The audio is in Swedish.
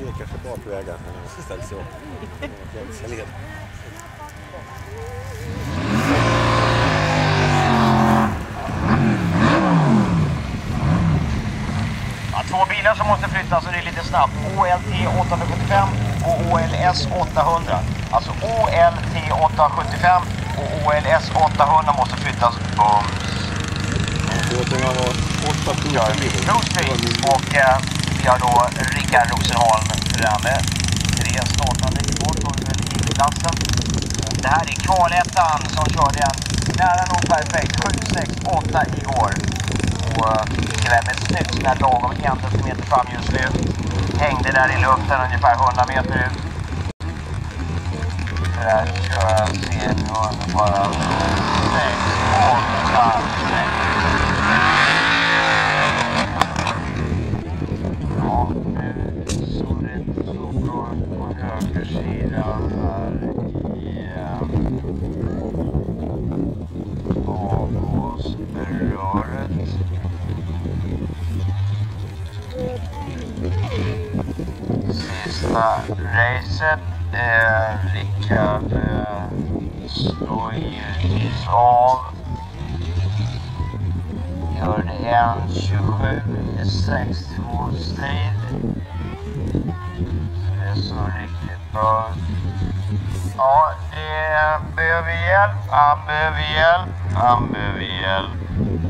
Är kanske bakvägar. Han ställt sig upp. Ja, två bilar som måste flyttas och det är lite snabbt. OLT 875 och OLS 800. Alltså OLT 875 och OLS 800 måste flyttas bums. Båten var åtta Kör vi Cruise och eh, vi har då Rickard Rosenholm framme. Tre startande i mål i klassen. Det här är kvalettan som körde en nära nog perfekt 7-6-8 igår. Och eh, med snyggt sån lagom en decimeter fram just nu. Hängde där i luften ungefär 100 meter ut. Där kör jag ser nu bara 6, 8, 6. Högersidan här i avgasröret. Sista racet. Eh, Rickard eh, slår givetvis av. Gör det en 27 62 strid. Så riktigt bra. Ja, det behöver hjälp. Han behöver hjälp. Han behöver hjälp.